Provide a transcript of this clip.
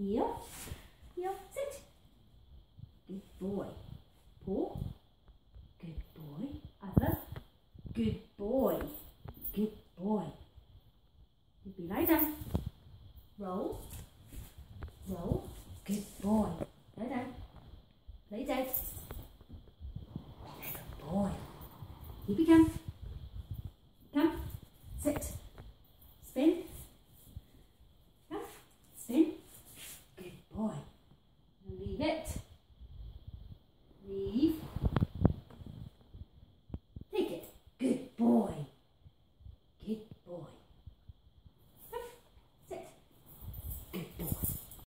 Heel. Heel. Sit. Good boy. Pull. Good boy. Other. Good boy. Good boy. Bị lấy down. Roll. Roll. Good boy. Lấy down. Lấy ra. Good boy. Keep Come. going. let leave. Take it. Good boy. Good boy.